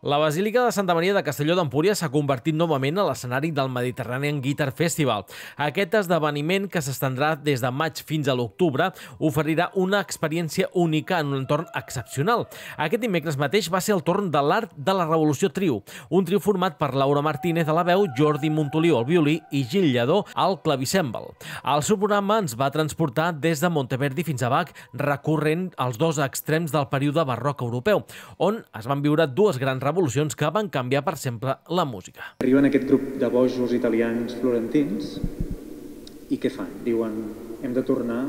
La Basílica de Santa Maria de Castelló d'Empúries s'ha convertit novament a l'escenari del Mediterranean Guitar Festival. Aquest esdeveniment, que s'estendrà des de maig fins a l'octubre, oferirà una experiència única en un entorn excepcional. Aquest dimecres mateix va ser el torn de l'Art de la Revolució Trio, un trio format per Laura Martínez a la veu, Jordi Montoliu al violí i Gil Lledó al clavicèmbal. El seu programa ens va transportar des de Monteverdi fins a Bach, recorrent als dos extrems del període barroc europeu, on es van viure dues grans revolucions que van canviar per sempre la música. Arriben aquest grup de bojos italians florentins i què fan? Diuen, hem de tornar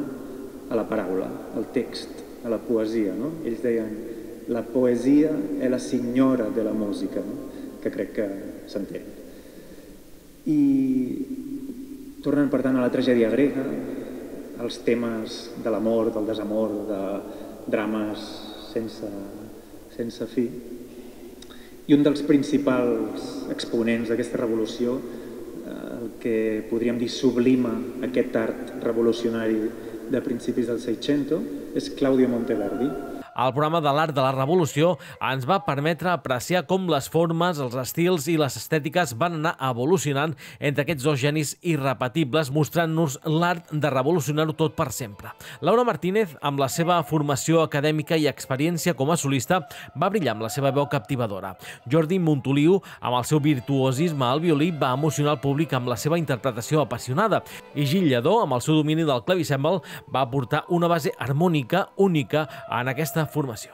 a la paraula, al text, a la poesia. No? Ells deien, la poesia è la signora de la música, no? que crec que s'entén. I tornen, per tant, a la tragèdia grega, als temes de l'amor, del desamor, de drames sense, sense fi. I un dels principals exponents d'aquesta revolució, eh, el que podríem dir sublima aquest art revolucionari de principis del Seicento, és Claudio Monteverdi. El programa de l'Art de la Revolució ens va permetre apreciar com les formes, els estils i les estètiques van anar evolucionant entre aquests dos genis irrepetibles, mostrant-nos l'art de revolucionar-ho tot per sempre. Laura Martínez, amb la seva formació acadèmica i experiència com a solista, va brillar amb la seva veu captivadora. Jordi Montoliu, amb el seu virtuosisme al violí, va emocionar el públic amb la seva interpretació apassionada. I Gil Lledó, amb el seu domini del clavicèmbal, va aportar una base harmònica única en aquesta formació.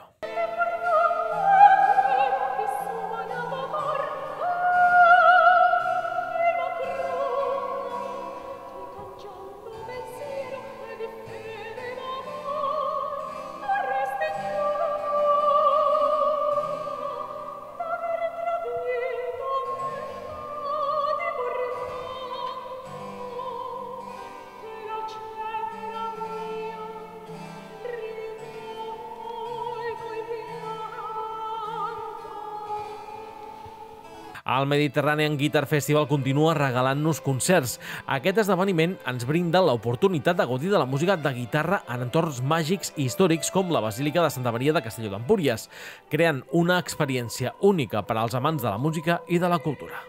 El Mediterranean Guitar Festival continua regalant-nos concerts. Aquest esdeveniment ens brinda l'oportunitat de gaudir de la música de guitarra en entorns màgics i històrics com la Basílica de Santa Maria de Castelló d'Empúries, creant una experiència única per als amants de la música i de la cultura.